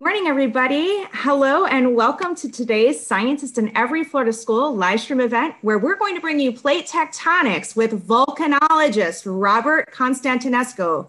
Morning, everybody. Hello, and welcome to today's Scientist in Every Florida School live stream event, where we're going to bring you plate tectonics with volcanologist Robert Constantinescu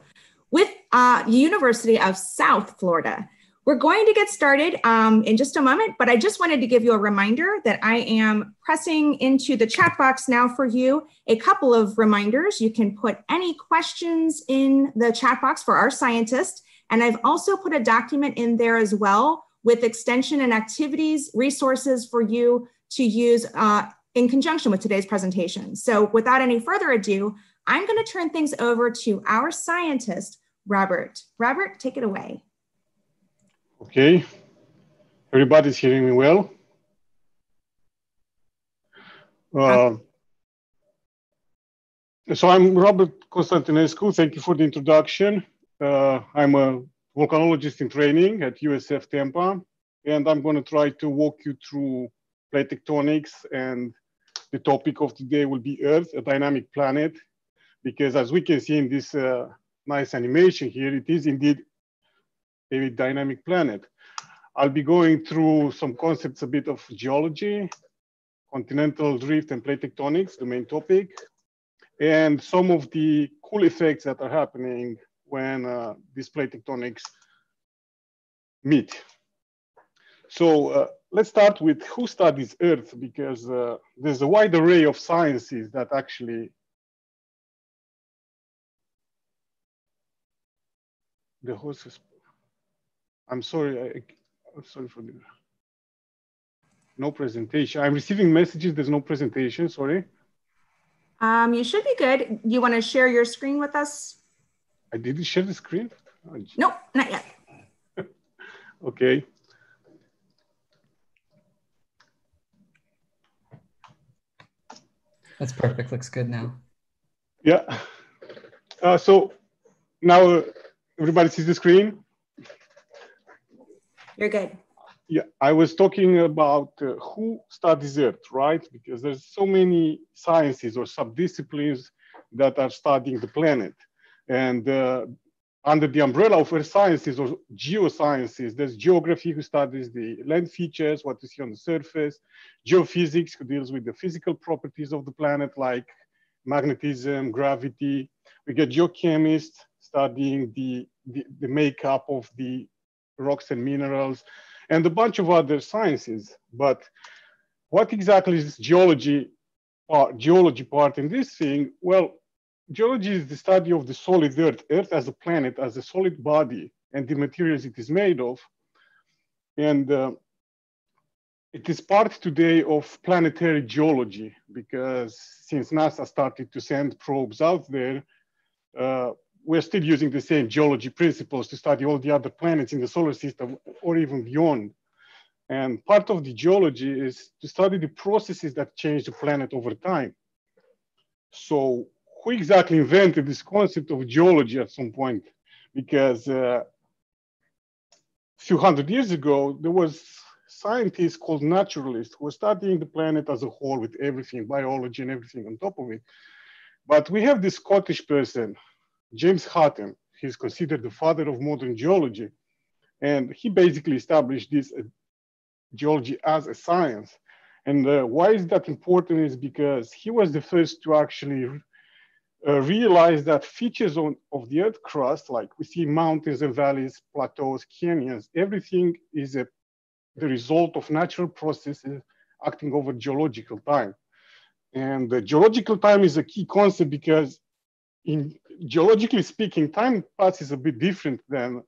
with uh, University of South Florida. We're going to get started um, in just a moment, but I just wanted to give you a reminder that I am pressing into the chat box now for you a couple of reminders. You can put any questions in the chat box for our scientist. And I've also put a document in there as well with extension and activities resources for you to use uh, in conjunction with today's presentation. So without any further ado, I'm gonna turn things over to our scientist, Robert. Robert, take it away. Okay, everybody's hearing me well? Uh, so I'm Robert Constantinescu. Thank you for the introduction. Uh, I'm a volcanologist in training at USF Tampa, and I'm going to try to walk you through plate tectonics. And the topic of today will be Earth, a dynamic planet, because as we can see in this uh, nice animation here, it is indeed a dynamic planet. I'll be going through some concepts, a bit of geology, continental drift and plate tectonics, the main topic, and some of the cool effects that are happening when uh, these plate tectonics meet. So uh, let's start with who studies Earth, because uh, there's a wide array of sciences that actually the host is, I'm sorry, I, I'm sorry for the, no presentation. I'm receiving messages, there's no presentation, sorry. Um, you should be good. You wanna share your screen with us? I didn't share the screen? Oh, nope, not yet. okay. That's perfect. Looks good now. Yeah. Uh, so now everybody sees the screen? You're good. Yeah, I was talking about uh, who studies Earth, right? Because there's so many sciences or subdisciplines that are studying the planet. And uh, under the umbrella of earth sciences or geosciences, there's geography who studies the land features, what you see on the surface, geophysics who deals with the physical properties of the planet like magnetism, gravity. We get geochemists studying the, the, the makeup of the rocks and minerals, and a bunch of other sciences. But what exactly is geology, uh, geology part in this thing? Well, geology is the study of the solid earth, earth as a planet, as a solid body, and the materials it is made of. And uh, it is part today of planetary geology because since NASA started to send probes out there, uh, we're still using the same geology principles to study all the other planets in the solar system or even beyond. And part of the geology is to study the processes that change the planet over time. So who exactly invented this concept of geology at some point? Because uh, a few hundred years ago, there was scientists called naturalists who were studying the planet as a whole with everything, biology and everything on top of it. But we have this Scottish person, James Hutton. He's considered the father of modern geology. And he basically established this uh, geology as a science. And uh, why is that important is because he was the first to actually uh, realize that features on, of the earth crust, like we see mountains and valleys, plateaus, canyons, everything is a, the result of natural processes acting over geological time. And the geological time is a key concept because in geologically speaking, time passes a bit different than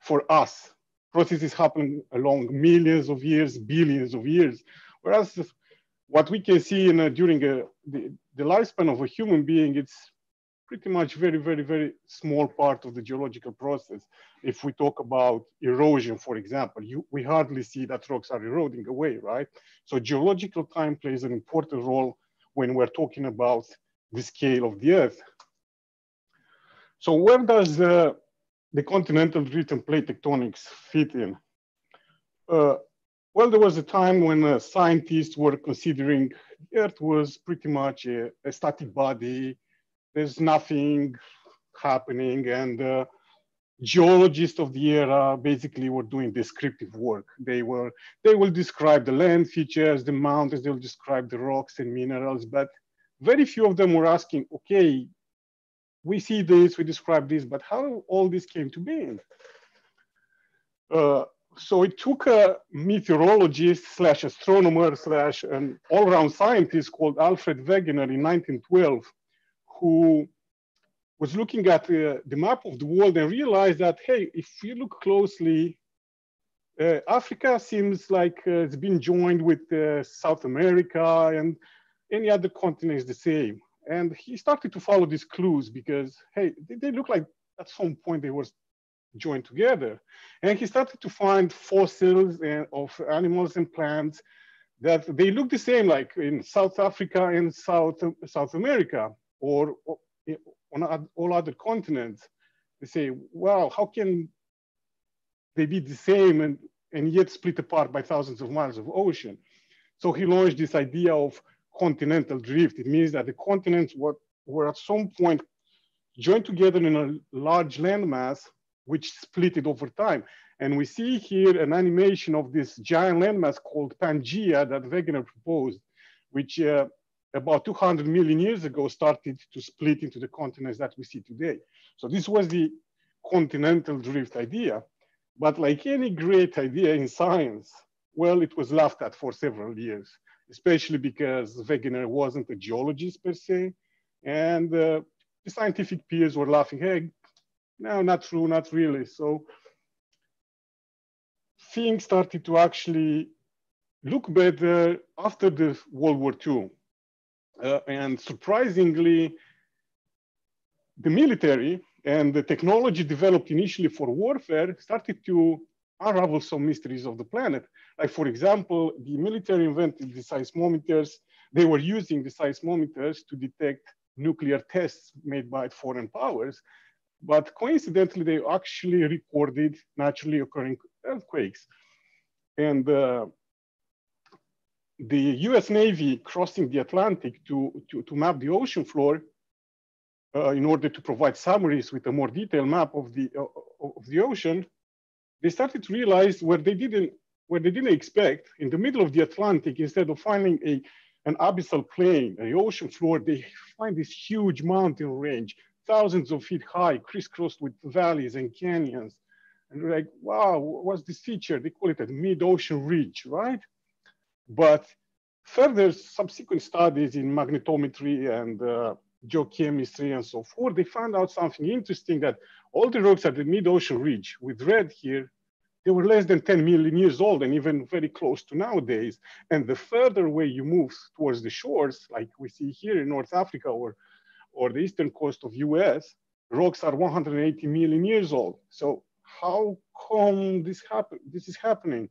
for us. Processes happen along millions of years, billions of years. Whereas what we can see in, during a, the, the lifespan of a human being, it's pretty much very, very, very small part of the geological process. If we talk about erosion, for example, you, we hardly see that rocks are eroding away, right? So geological time plays an important role when we're talking about the scale of the Earth. So where does uh, the continental drift and plate tectonics fit in? Uh, well, there was a time when uh, scientists were considering the Earth was pretty much a, a static body. There's nothing happening, and uh, geologists of the era basically were doing descriptive work. They were they will describe the land features, the mountains, they'll describe the rocks and minerals, but very few of them were asking, okay, we see this, we describe this, but how all this came to being? Uh, so it took a meteorologist slash astronomer slash an all-around scientist called Alfred Wegener in 1912, who was looking at uh, the map of the world and realized that, hey, if you look closely, uh, Africa seems like uh, it's been joined with uh, South America and any other continent is the same. And he started to follow these clues because, hey, they, they look like at some point they were joined together. And he started to find fossils and, of animals and plants that they look the same, like in South Africa and South, South America, or, or on all other continents, they say, wow, how can they be the same and, and yet split apart by thousands of miles of ocean? So he launched this idea of continental drift. It means that the continents were, were at some point joined together in a large landmass, which split it over time. And we see here an animation of this giant landmass called Pangaea that Wegener proposed, which uh, about 200 million years ago started to split into the continents that we see today. So this was the continental drift idea. But like any great idea in science, well, it was laughed at for several years, especially because Wegener wasn't a geologist per se. And uh, the scientific peers were laughing, hey, no, not true, not really. So things started to actually look better after the World War II. Uh, and surprisingly, the military and the technology developed initially for warfare started to unravel some mysteries of the planet. Like for example, the military invented the seismometers. They were using the seismometers to detect nuclear tests made by foreign powers. But coincidentally, they actually recorded naturally occurring earthquakes. And uh, the US Navy crossing the Atlantic to, to, to map the ocean floor uh, in order to provide summaries with a more detailed map of the, uh, of the ocean, they started to realize where they didn't, where they didn't expect, in the middle of the Atlantic, instead of finding a, an abyssal plain, an ocean floor, they find this huge mountain range, thousands of feet high, crisscrossed with valleys and canyons. And we're like, wow, what's this feature? They call it a mid-ocean ridge, right? But further subsequent studies in magnetometry and uh, geochemistry and so forth, they found out something interesting that all the rocks at the mid-ocean ridge with red here, they were less than 10 million years old and even very close to nowadays. And the further away you move towards the shores, like we see here in North Africa or, or the eastern coast of US, rocks are 180 million years old. So how come this happen? This is happening?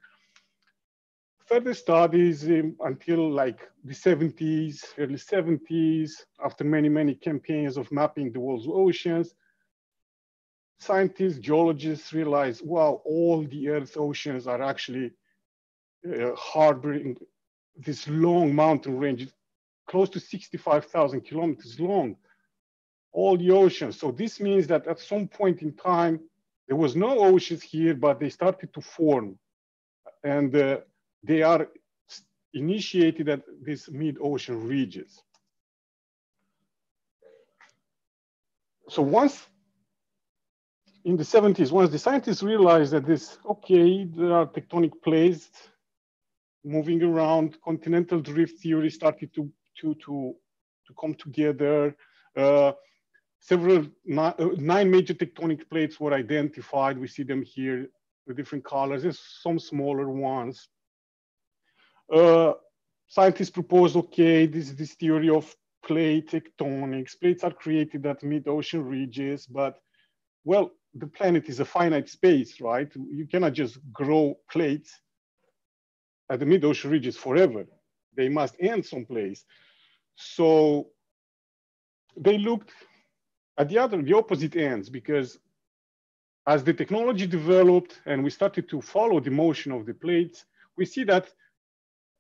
further studies um, until like the 70s, early 70s, after many, many campaigns of mapping the world's oceans, scientists, geologists realized, wow, all the Earth's oceans are actually uh, harboring this long mountain range, close to 65,000 kilometers long, all the oceans. So this means that at some point in time, there was no oceans here, but they started to form. And uh, they are initiated at these mid-ocean ridges. So once in the 70s, once the scientists realized that this, okay, there are tectonic plates moving around, continental drift theory started to, to, to, to come together. Uh, several, uh, nine major tectonic plates were identified. We see them here with different colors. There's some smaller ones. Uh, scientists proposed, okay, this is this theory of plate tectonics. Plates are created at mid-ocean ridges, but well, the planet is a finite space, right? You cannot just grow plates at the mid-ocean ridges forever. They must end someplace. So they looked at the other, the opposite ends, because as the technology developed and we started to follow the motion of the plates, we see that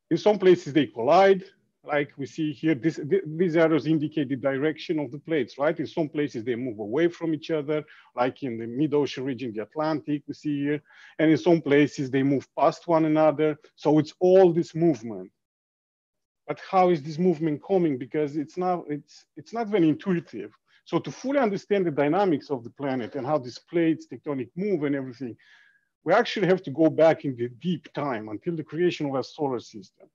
in some places they collide, like we see here, this, th these arrows indicate the direction of the plates, right? In some places they move away from each other, like in the mid-ocean region, the Atlantic, we see here. And in some places they move past one another. So it's all this movement. But how is this movement coming? Because it's not, it's, it's not very intuitive. So to fully understand the dynamics of the planet and how these plates, tectonic move and everything, we actually have to go back in the deep time until the creation of our solar system.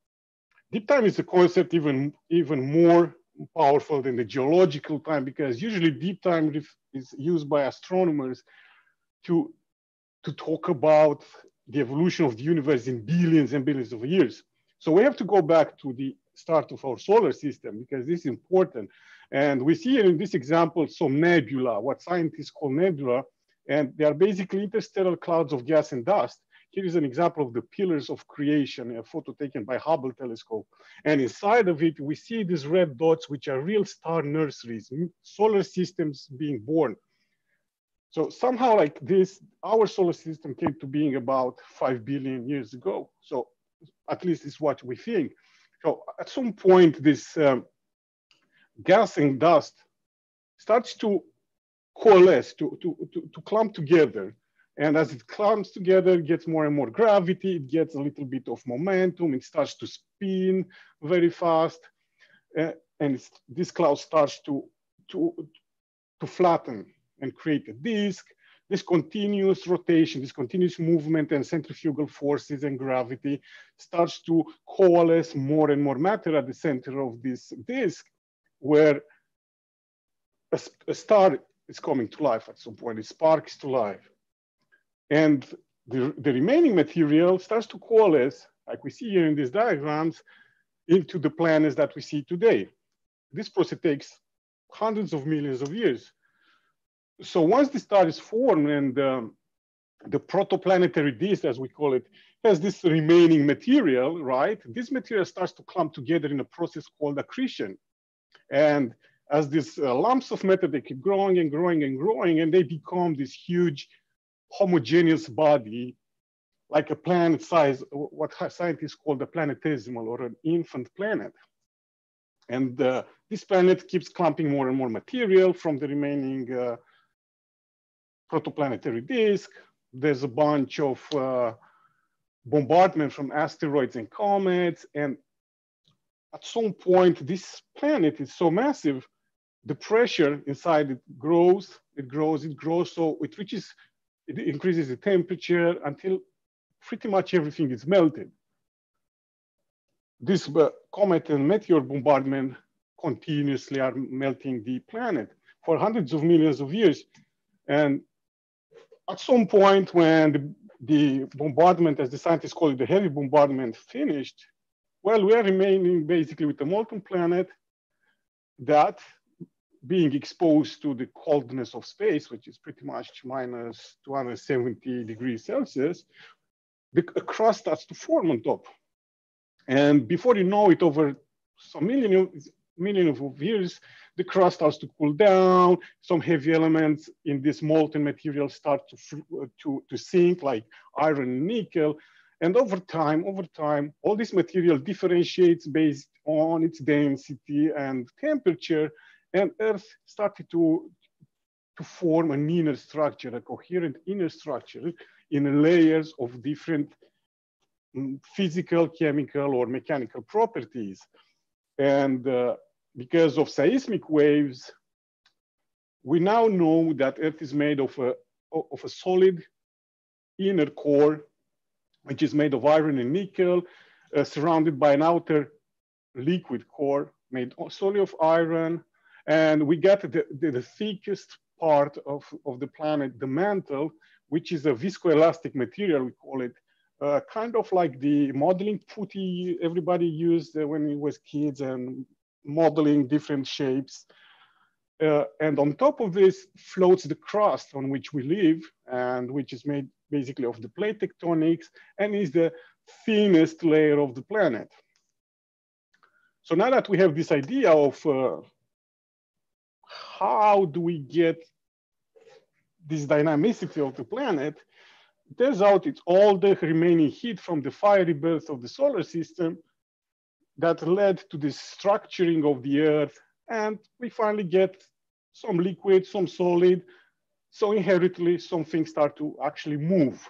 Deep time is a concept even, even more powerful than the geological time because usually deep time is used by astronomers to, to talk about the evolution of the universe in billions and billions of years. So we have to go back to the start of our solar system because this is important. And we see in this example some nebula, what scientists call nebula, and they are basically interstellar clouds of gas and dust. Here is an example of the pillars of creation, a photo taken by Hubble telescope. And inside of it, we see these red dots, which are real star nurseries, solar systems being born. So somehow like this, our solar system came to being about 5 billion years ago. So at least is what we think. So at some point, this um, gas and dust starts to coalesce, to, to, to, to clump together. And as it clumps together, it gets more and more gravity, it gets a little bit of momentum, it starts to spin very fast. Uh, and this cloud starts to, to, to flatten and create a disk. This continuous rotation, this continuous movement and centrifugal forces and gravity starts to coalesce more and more matter at the center of this disk where a, a star is coming to life at some point, it sparks to life. And the, the remaining material starts to coalesce, like we see here in these diagrams, into the planets that we see today. This process takes hundreds of millions of years. So once the star is formed and um, the protoplanetary disk, as we call it, has this remaining material, right? This material starts to clump together in a process called accretion. And as these uh, lumps of matter, they keep growing and growing and growing, and they become this huge homogeneous body, like a planet size, what scientists call the planetesimal or an infant planet. And uh, this planet keeps clumping more and more material from the remaining uh, protoplanetary disk. There's a bunch of uh, bombardment from asteroids and comets. And at some point, this planet is so massive the pressure inside it grows, it grows, it grows. So it reaches, it increases the temperature until pretty much everything is melted. This uh, comet and meteor bombardment continuously are melting the planet for hundreds of millions of years. And at some point when the, the bombardment, as the scientists call it, the heavy bombardment finished, well, we are remaining basically with a molten planet that being exposed to the coldness of space, which is pretty much minus 270 degrees Celsius, the crust starts to form on top. And before you know it, over some million of, million of years, the crust starts to cool down. Some heavy elements in this molten material start to, uh, to, to sink, like iron and nickel. And over time, over time, all this material differentiates based on its density and temperature and Earth started to, to form an inner structure, a coherent inner structure in layers of different mm, physical, chemical, or mechanical properties. And uh, because of seismic waves, we now know that Earth is made of a, of a solid inner core, which is made of iron and nickel, uh, surrounded by an outer liquid core made solely of iron, and we get the, the, the thickest part of, of the planet, the mantle, which is a viscoelastic material, we call it, uh, kind of like the modeling putty everybody used when we was kids and modeling different shapes. Uh, and on top of this floats the crust on which we live and which is made basically of the plate tectonics and is the thinnest layer of the planet. So now that we have this idea of uh, how do we get this dynamicity of the planet, it turns out it's all the remaining heat from the fiery birth of the solar system that led to the structuring of the earth. And we finally get some liquid, some solid. So inherently, some things start to actually move.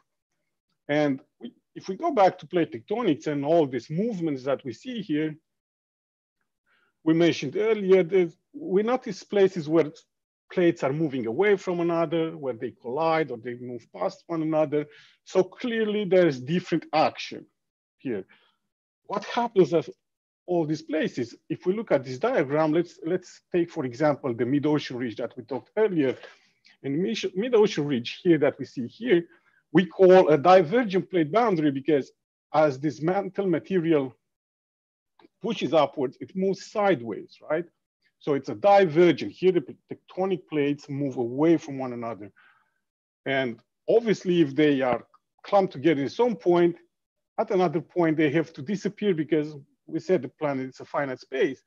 And we, if we go back to plate tectonics and all these movements that we see here, we mentioned earlier, that we notice places where plates are moving away from another, where they collide or they move past one another. So clearly there's different action here. What happens at all these places? If we look at this diagram, let's, let's take, for example, the mid-ocean ridge that we talked earlier. In mid-ocean ridge here that we see here, we call a divergent plate boundary because as this mantle material pushes upwards, it moves sideways, right? So it's a divergent. Here, the tectonic plates move away from one another. And obviously, if they are clumped together at some point, at another point, they have to disappear because we said the planet is a finite space.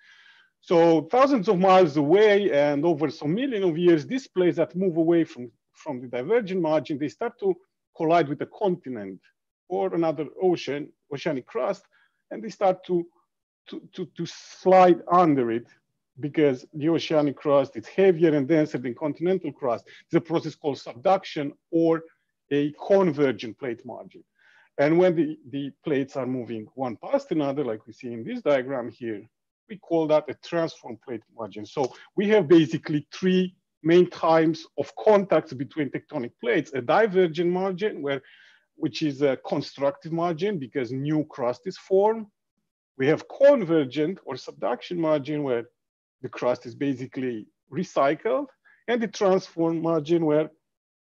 So thousands of miles away and over some million of years, these plates that move away from, from the divergent margin, they start to collide with a continent or another ocean, oceanic crust, and they start to, to, to, to slide under it because the oceanic crust is heavier and denser than continental crust. It's a process called subduction or a convergent plate margin. And when the, the plates are moving one past another, like we see in this diagram here, we call that a transform plate margin. So we have basically three main types of contacts between tectonic plates, a divergent margin, where, which is a constructive margin because new crust is formed. We have convergent or subduction margin where the crust is basically recycled and the transform margin where,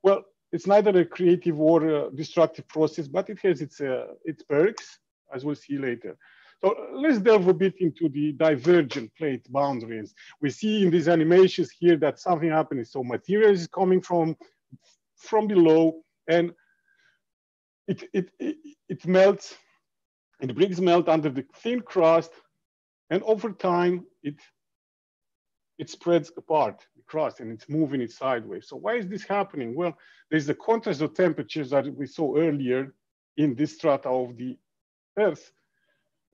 well, it's neither a creative or a destructive process, but it has its, uh, its perks, as we'll see later. So uh, let's delve a bit into the divergent plate boundaries. We see in these animations here that something happening. So material is coming from, from below and it, it, it, it melts, it brings melt under the thin crust and over time it, it spreads apart, crust, and it's moving it sideways. So why is this happening? Well, there's the contrast of temperatures that we saw earlier in this strata of the Earth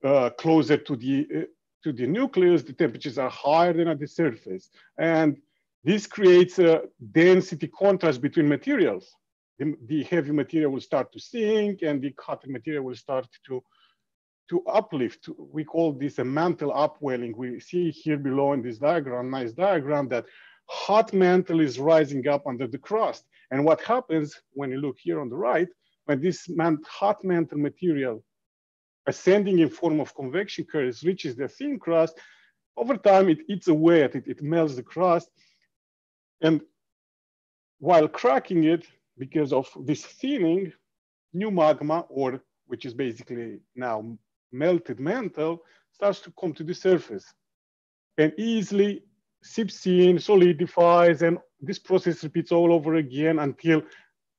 uh, closer to the, uh, to the nucleus, the temperatures are higher than at the surface. And this creates a density contrast between materials. The, the heavy material will start to sink and the hot material will start to, to uplift. We call this a mantle upwelling. We see here below in this diagram, nice diagram, that hot mantle is rising up under the crust. And what happens when you look here on the right, when this man hot mantle material ascending in form of convection currents reaches the thin crust, over time it eats away at it, it melts the crust. And while cracking it, because of this thinning, new magma, or which is basically now melted mantle, starts to come to the surface and easily seeps in, solidifies, and this process repeats all over again until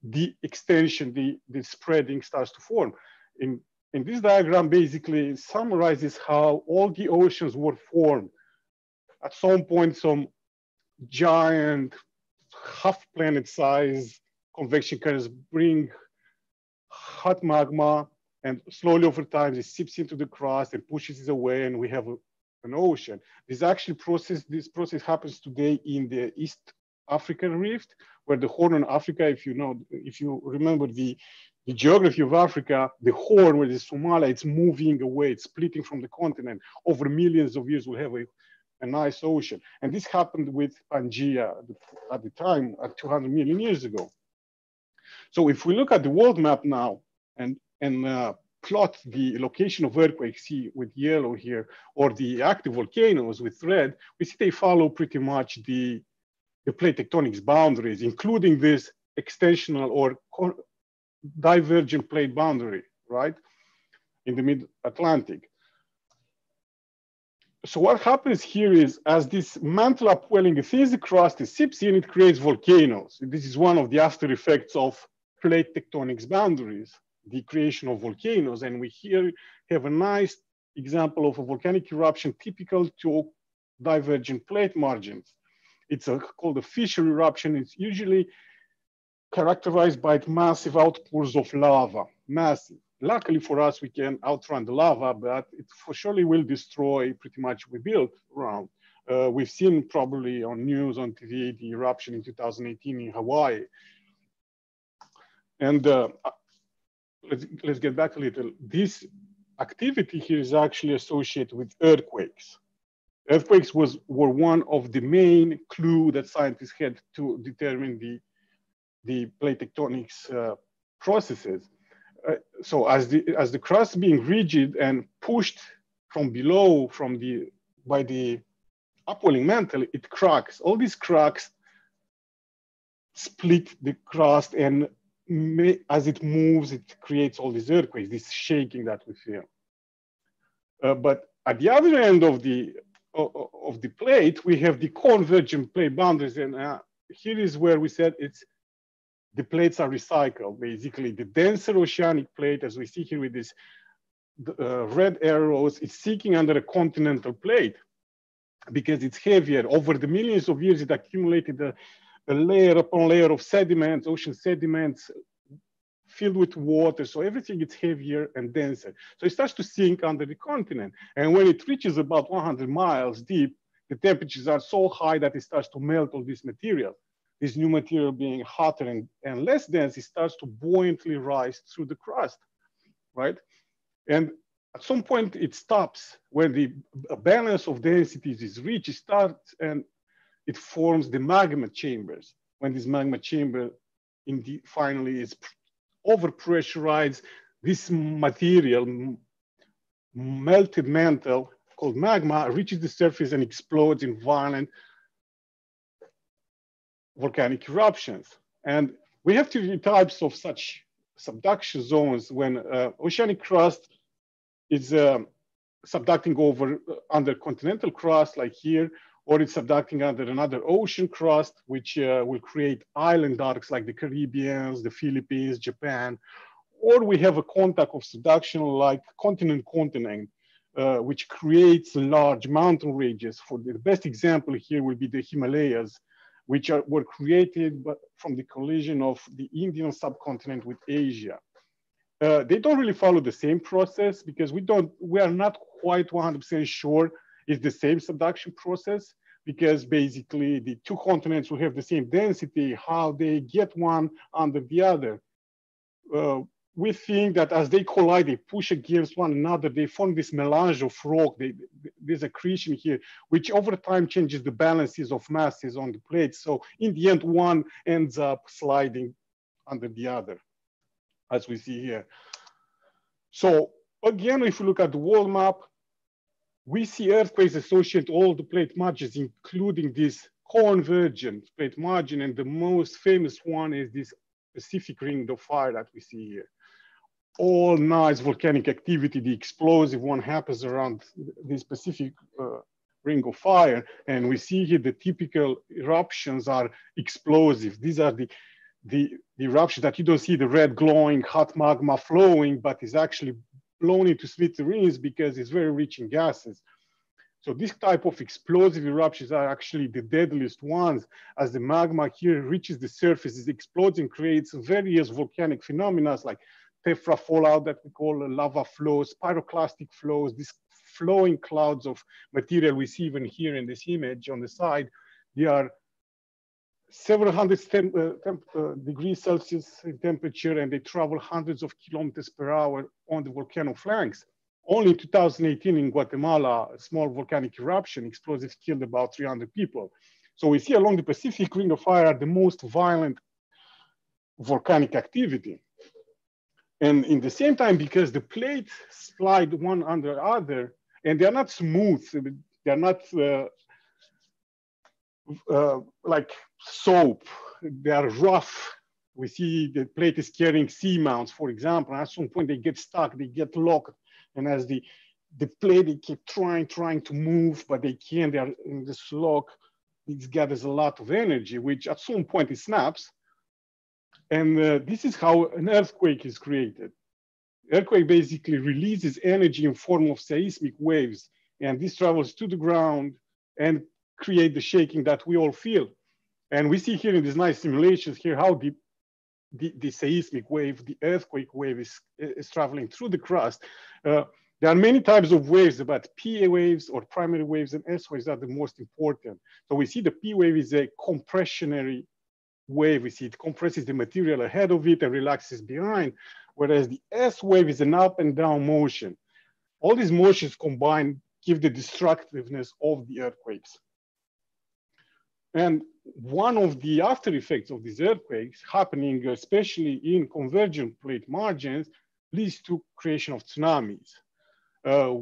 the extension, the, the spreading starts to form. In and this diagram basically summarizes how all the oceans were formed. At some point, some giant half planet size convection currents bring hot magma and slowly over time it seeps into the crust and pushes it away and we have a, an ocean. This actually process, this process happens today in the East African rift where the Horn of Africa, if you know, if you remember the the geography of Africa, the horn where the Somalia, it's moving away, it's splitting from the continent. Over millions of years, we'll have a, a nice ocean. And this happened with Pangaea at the time, at 200 million years ago. So if we look at the world map now and, and uh, plot the location of earthquakes, see with yellow here, or the active volcanoes with red, we see they follow pretty much the, the plate tectonics boundaries, including this extensional or divergent plate boundary, right? In the mid-Atlantic. So what happens here is as this mantle upwelling the crust, it seeps in, it creates volcanoes. This is one of the after effects of plate tectonics boundaries, the creation of volcanoes. And we here have a nice example of a volcanic eruption typical to divergent plate margins. It's a, called a fissure eruption. It's usually characterized by massive outpours of lava, massive. luckily for us, we can outrun the lava, but it for surely will destroy pretty much we built around. Uh, we've seen probably on news, on TV, the eruption in 2018 in Hawaii. And uh, let's, let's get back a little. This activity here is actually associated with earthquakes. Earthquakes was, were one of the main clue that scientists had to determine the, the plate tectonics uh, processes. Uh, so as the, as the crust being rigid and pushed from below from the, by the upwelling mantle, it cracks. All these cracks split the crust and may, as it moves, it creates all these earthquakes, this shaking that we feel. Uh, but at the other end of the of the plate, we have the convergent plate boundaries, and uh, here is where we said it's the plates are recycled. Basically, the denser oceanic plate, as we see here with this uh, red arrows, is seeking under a continental plate because it's heavier. Over the millions of years, it accumulated a, a layer upon layer of sediments, ocean sediments, filled with water. So everything gets heavier and denser. So it starts to sink under the continent. And when it reaches about 100 miles deep, the temperatures are so high that it starts to melt all this material. This new material being hotter and, and less dense, it starts to buoyantly rise through the crust, right? And at some point it stops when the balance of densities is reached, it starts and it forms the magma chambers. When this magma chamber indeed finally is overpressurized, this material, melted mantle called magma, reaches the surface and explodes in violent volcanic eruptions. And we have two types of such subduction zones when uh, oceanic crust is uh, subducting over uh, under continental crust like here, or it's subducting under another ocean crust, which uh, will create island arcs like the Caribbeans, the Philippines, Japan, or we have a contact of subduction like continent-continent, uh, which creates large mountain ranges. For the best example here will be the Himalayas, which are, were created from the collision of the Indian subcontinent with Asia. Uh, they don't really follow the same process because we don't, we are not quite 100% sure it's the same subduction process because basically the two continents will have the same density, how they get one under the other. Uh, we think that as they collide, they push against one another, they form this melange of rock, they, there's accretion here, which over time changes the balances of masses on the plate. So in the end, one ends up sliding under the other, as we see here. So again, if you look at the world map, we see earthquakes associated all the plate margins, including this convergent plate margin. And the most famous one is this Pacific ring of fire that we see here all nice volcanic activity, the explosive one happens around this specific uh, ring of fire. And we see here the typical eruptions are explosive. These are the, the, the eruptions that you don't see the red glowing hot magma flowing, but is actually blown into smithereens because it's very rich in gases. So this type of explosive eruptions are actually the deadliest ones as the magma here reaches the surface, it explodes and creates various volcanic phenomena like tephra fallout that we call lava flows, pyroclastic flows, these flowing clouds of material we see even here in this image on the side, they are several hundred uh, uh, degrees Celsius in temperature and they travel hundreds of kilometers per hour on the volcano flanks. Only in 2018 in Guatemala, a small volcanic eruption, explosives killed about 300 people. So we see along the Pacific Ring of Fire the most violent volcanic activity. And in the same time, because the plates slide one under other, and they're not smooth, they're not uh, uh, like soap, they are rough. We see the plate is carrying seamounts, for example, at some point they get stuck, they get locked. And as the, the plate, they keep trying, trying to move, but they can't, they're in this lock. It gathers a lot of energy, which at some point it snaps and uh, this is how an earthquake is created. Earthquake basically releases energy in form of seismic waves, and this travels to the ground and create the shaking that we all feel. And we see here in these nice simulations here how the, the, the seismic wave, the earthquake wave is, is traveling through the crust. Uh, there are many types of waves, but P waves or primary waves and S waves are the most important. So we see the P wave is a compressionary wave. We see it compresses the material ahead of it and relaxes behind, whereas the S wave is an up and down motion. All these motions combined give the destructiveness of the earthquakes. And one of the after effects of these earthquakes happening, especially in convergent plate margins, leads to creation of tsunamis. Uh,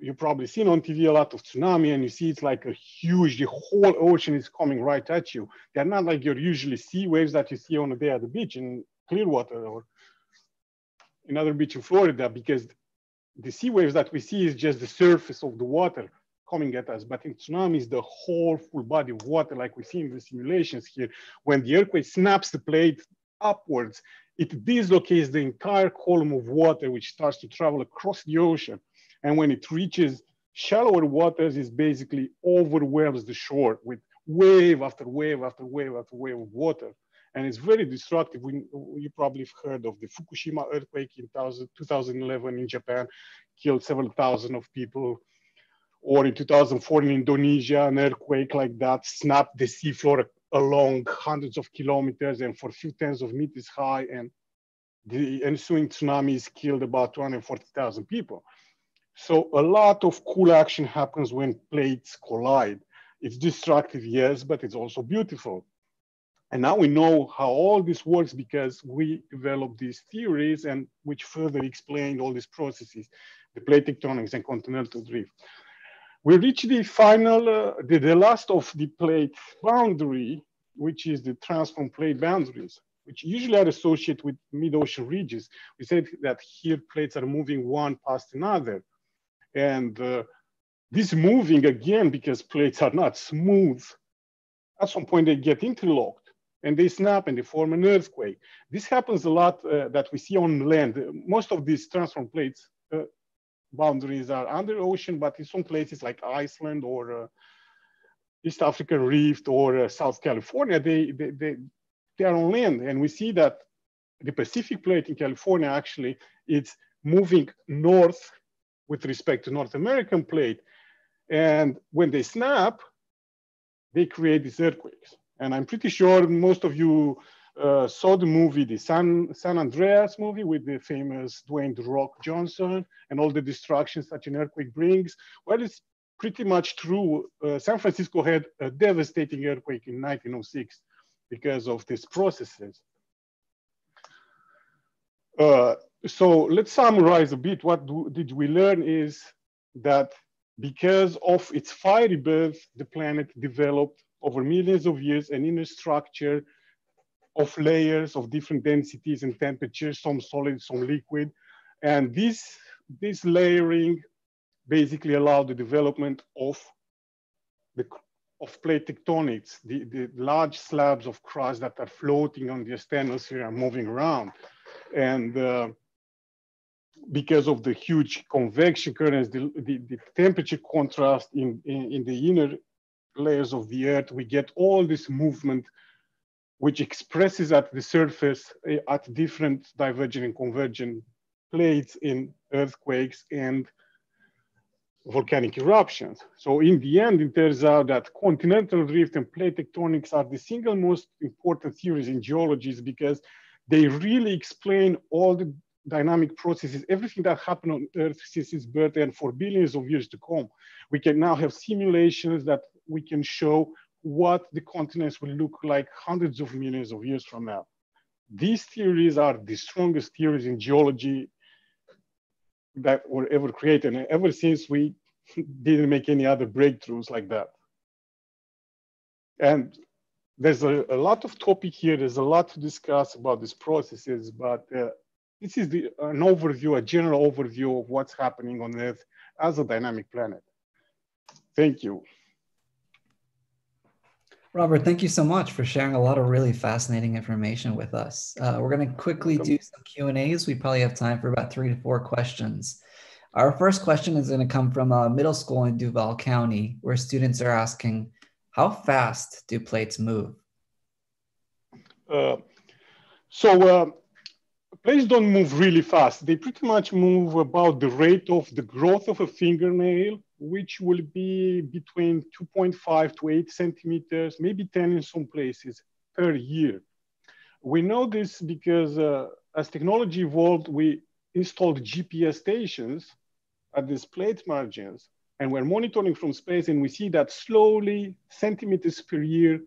you've probably seen on TV a lot of tsunami and you see it's like a huge, the whole ocean is coming right at you. They're not like your usually sea waves that you see on a day at the beach in Clearwater or another beach in Florida because the sea waves that we see is just the surface of the water coming at us. But in tsunamis, the whole full body of water, like we see in the simulations here, when the earthquake snaps the plate upwards, it dislocates the entire column of water, which starts to travel across the ocean. And when it reaches shallower waters, it basically overwhelms the shore with wave after wave after wave after wave of water. And it's very destructive. We, you probably have heard of the Fukushima earthquake in 2011 in Japan, killed several thousand of people or in 2004 in Indonesia, an earthquake like that snapped the seafloor along hundreds of kilometers and for a few tens of meters high. And the ensuing tsunamis killed about 240,000 people. So a lot of cool action happens when plates collide. It's destructive, yes, but it's also beautiful. And now we know how all this works because we developed these theories and which further explained all these processes, the plate tectonics and continental drift we reach the final, uh, the, the last of the plate boundary, which is the transform plate boundaries, which usually are associated with mid-ocean ridges. We said that here plates are moving one past another. And uh, this moving again, because plates are not smooth, at some point they get interlocked and they snap and they form an earthquake. This happens a lot uh, that we see on land. Most of these transform plates uh, boundaries are under ocean, but in some places like Iceland or uh, East African Rift or uh, South California, they, they, they, they are on land. And we see that the Pacific plate in California actually it's moving north with respect to North American plate. And when they snap, they create these earthquakes. And I'm pretty sure most of you uh, saw the movie, the San, San Andreas movie with the famous Dwayne The Rock Johnson and all the destruction such an earthquake brings. Well, it's pretty much true. Uh, San Francisco had a devastating earthquake in 1906 because of these processes. Uh, so let's summarize a bit. What do, did we learn is that because of its fiery birth, the planet developed over millions of years an inner structure of layers of different densities and temperatures, some solid, some liquid. And this, this layering basically allowed the development of the of plate tectonics, the, the large slabs of crust that are floating on the asthenosphere and moving around. And uh, because of the huge convection currents, the, the, the temperature contrast in, in, in, the inner layers of the earth, we get all this movement which expresses at the surface eh, at different divergent and convergent plates in earthquakes and volcanic eruptions. So in the end, it turns out that continental drift and plate tectonics are the single most important theories in geology because they really explain all the dynamic processes, everything that happened on Earth since its birth and for billions of years to come. We can now have simulations that we can show what the continents will look like hundreds of millions of years from now. These theories are the strongest theories in geology that were ever created. And ever since we didn't make any other breakthroughs like that. And there's a, a, lot of topic here. There's a lot to discuss about these processes, but uh, this is the, an overview, a general overview of what's happening on Earth as a dynamic planet. Thank you. Robert, thank you so much for sharing a lot of really fascinating information with us. Uh, we're going to quickly do some Q and A's. We probably have time for about three to four questions. Our first question is going to come from a middle school in Duval County, where students are asking, "How fast do plates move?" Uh, So uh, plates don't move really fast. They pretty much move about the rate of the growth of a fingernail, which will be between 2.5 to 8 centimeters, maybe 10 in some places per year. We know this because uh, as technology evolved, we installed GPS stations at these plate margins, and we're monitoring from space, and we see that slowly, centimeters per year,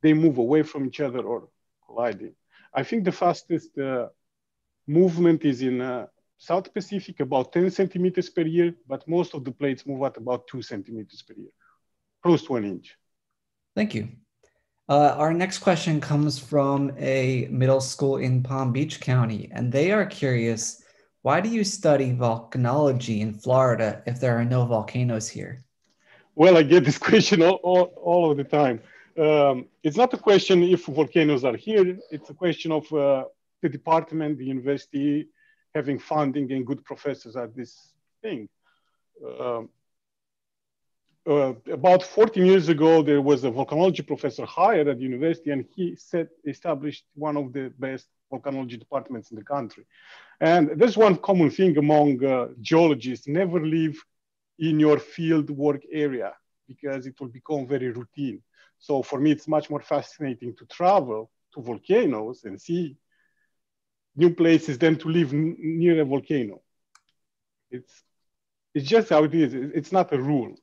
they move away from each other or colliding. I think the fastest uh, movement is in uh, South Pacific, about 10 centimeters per year, but most of the plates move at about two centimeters per year, close to an inch. Thank you. Uh, our next question comes from a middle school in Palm Beach County, and they are curious why do you study volcanology in Florida if there are no volcanoes here? Well, I get this question all, all, all of the time. Um, it's not a question if volcanoes are here, it's a question of uh, the department, the university having funding and good professors at this thing. Uh, uh, about 14 years ago, there was a volcanology professor hired at the university, and he set, established one of the best volcanology departments in the country. And there's one common thing among uh, geologists, never leave in your field work area because it will become very routine. So for me, it's much more fascinating to travel to volcanoes and see new places than to live near a volcano. It's, it's just how it is. It's not a rule.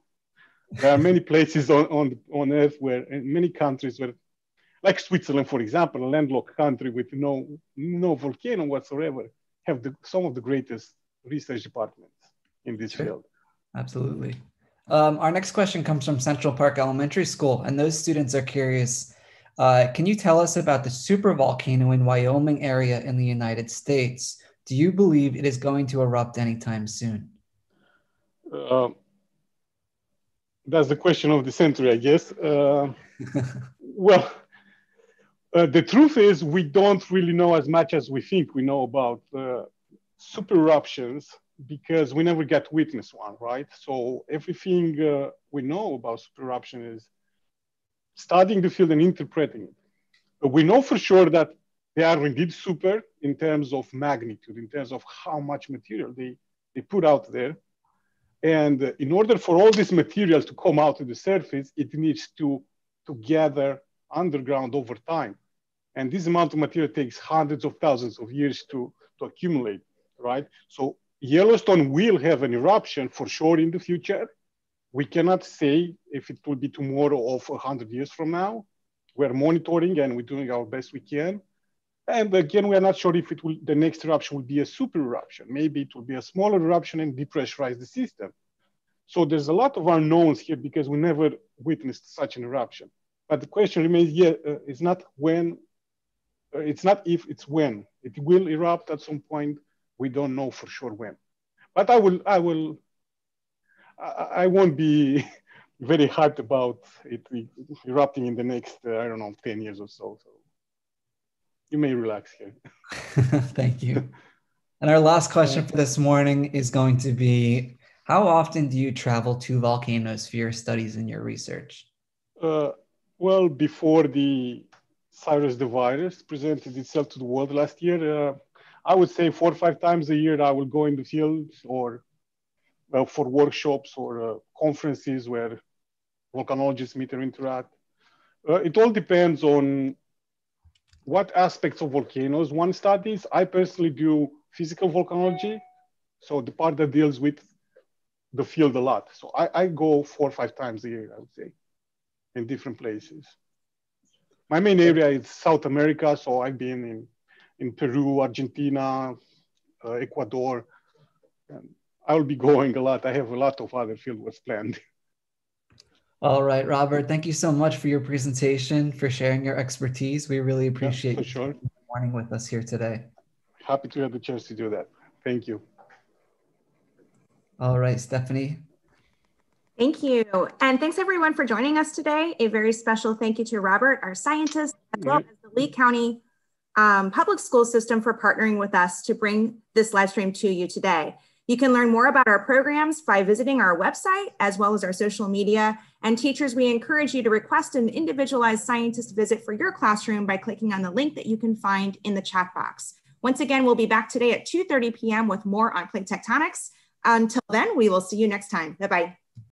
There are many places on, on, on earth where, in many countries where like Switzerland, for example, a landlocked country with no, no volcano whatsoever, have the, some of the greatest research departments in this sure. field. Absolutely. Um, our next question comes from Central Park Elementary School, and those students are curious. Uh, can you tell us about the supervolcano in Wyoming area in the United States? Do you believe it is going to erupt anytime soon? Uh, that's the question of the century, I guess. Uh, well, uh, the truth is, we don't really know as much as we think we know about uh, super eruptions because we never get witness one, right? So everything uh, we know about super eruption is studying the field and interpreting it. But we know for sure that they are indeed super in terms of magnitude, in terms of how much material they, they put out there. And in order for all this material to come out to the surface, it needs to, to gather underground over time. And this amount of material takes hundreds of thousands of years to, to accumulate, right? So Yellowstone will have an eruption for sure in the future. We cannot say if it will be tomorrow or 100 years from now. We're monitoring and we're doing our best we can. And again, we are not sure if it will, the next eruption will be a super eruption. Maybe it will be a smaller eruption and depressurize the system. So there's a lot of unknowns here because we never witnessed such an eruption. But the question remains, yeah, uh, it's not when, uh, it's not if, it's when. It will erupt at some point. We don't know for sure when. But I will, I will, I, I won't be very hyped about it erupting in the next, uh, I don't know, 10 years or so. So you may relax here. Thank you. And our last question for this morning is going to be How often do you travel to volcanoes for your studies and your research? Uh, well, before the SARS the virus presented itself to the world last year, uh, I would say four or five times a year I will go in the field or uh, for workshops or uh, conferences where volcanologists meet and interact. Uh, it all depends on what aspects of volcanoes one studies. I personally do physical volcanology, so the part that deals with the field a lot. So I, I go four or five times a year, I would say, in different places. My main area is South America, so I've been in, in Peru, Argentina, uh, Ecuador. And I will be going a lot. I have a lot of other fieldwork planned. All right, Robert, thank you so much for your presentation, for sharing your expertise. We really appreciate yeah, you sure. morning with us here today. Happy to have the chance to do that. Thank you. All right, Stephanie. Thank you. And thanks everyone for joining us today. A very special thank you to Robert, our scientist, as well as the Lee County um, Public School System for partnering with us to bring this live stream to you today. You can learn more about our programs by visiting our website as well as our social media And teachers, we encourage you to request an individualized scientist visit for your classroom by clicking on the link that you can find in the chat box. Once again, we'll be back today at 2.30 p.m. with more on plate tectonics. Until then, we will see you next time. Bye-bye.